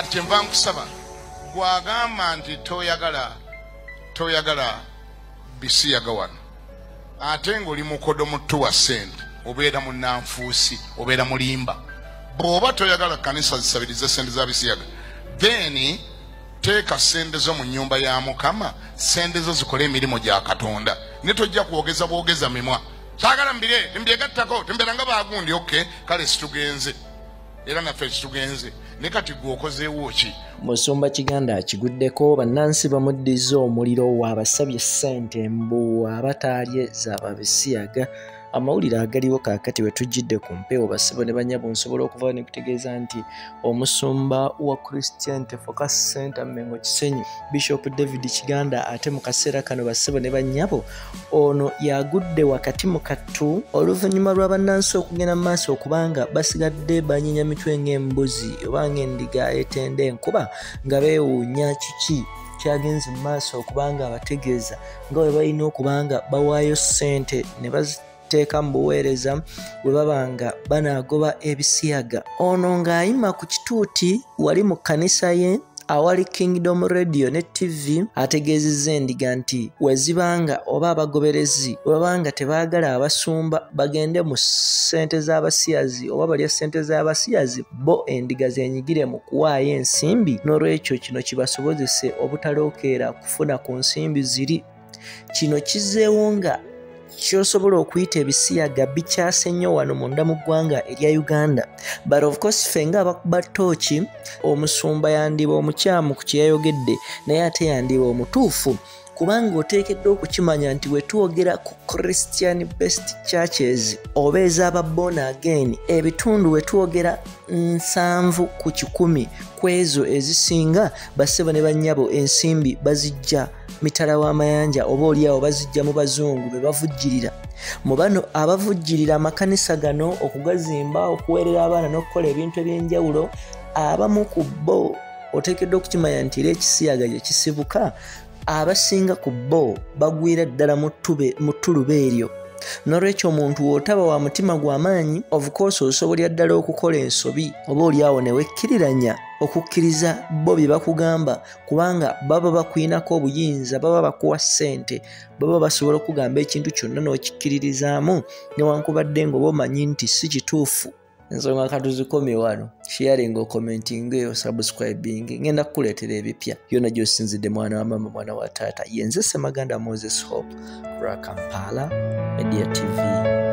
kati kyenva nkusaba gwagamba nti toyagala toyagala bisiyaga wano ate ngaoli mukodo mutu wa sente obeera munanfuusi obeera mulimba. Bw'oba toyagala kanisa zisabirize sente za bisiyaga then teeka sente zo mu nyumba ya mukama sente zo zikole emirimu gya katonda. Ne tojja kwogeza bwogeza mimwa. Saagala mbire tembyegattako tembeera nga bagundi oke kale situgenze. Era naffe situgenze ne kati gwe okozeewo ki? Musumba kiganda akiguddeko bannansi bamuddiza omuliro waabasabye ssente mbu abataalye zaababisiyaga amawulire agaliwo kaakati we tujjidde ku mpeewo basibo ne banyabo nsobola okuva ne kutegeeza nti omusumba wa christian focus center mengo kisenyi bishop david kiganda ate mu kaseera kano basibo ne banyabo ono yagudde wakati mu kattu oluvannyuma lwa bannansi okugenda mu maaso okubanga basigadde banyinya mitwe ng'embuzi oba ng'endiga etenda enkuba nga beewuunya kiki kyagenze mu maaso okubanga abategeeza nga bwe balina okubanga bawaayo ssente ne baziteeka mu buweereza bwe baba nga banaagoba ebisiyaga. Ono ng'ayima ku kituuti wali mu kkanisa ye awali kingdom radio ne tv ategeezezza endiga nti wezibanga oba abagoberezi webabanga tebaagala abasumba bagende mu ssente z'abasiyazi oba balya ssente z'abasiyazi bo endiga zenyigire mu kuwaayo ensimbi. N'olwekyo kino kibasobozese obutalookeera kufuna ku nsimbi ziri. Kino kizeewo nga kyosobola okuyita ebisiyaga bikyase nnyo wano munda mu ggwanga erya uganda. But of course ffe ngaabakuba tooki omusumba yandiba omukyamu ku kyeyayogedde naye ate yandiba omutuufu kubanga oteekeddwa okukimanya nti we twogera ku christian best churches oba ez'aba born again ebitundu we twogera nsanvu ku kikumi ku ezo ezisinga bassebo ne bannyabo ensimbi bazijja mitala w'amayanja oba oliawo bazijja mu bazungu be bavujjirira. Mu bano abavujjirira amakanisa gano okugazimba okuweerera abaana n'okukola ebintu eby'enjawulo abamu ku bo oteekeddwa okukimanya nti era ekisiyaga gye kisibuka abasinga ku bo bagwira ddala mu ttuluba eryo. N'olwekyo omuntu w'otaba wa mutima gw'amaanyi of course osobolya ddala okukola ensobi oba oliawo ne wekkiriranya okukkiriza bo bye bakugamba kubanga baba bakuyinako obuyinza baba bakuwa ssente baba basobola okugamba ekintu kyonna n'okikkiririzaamu newankubadde nga oba omanyi nti si kituufu ensonga katuzikomye wano sharing commenting eyo subscribing ngenda kukuleetera ebipya. Byonna gyosinzidde mwana wa mama mwana wa taata. Yenze semaganda moses hope lwa kampala media tv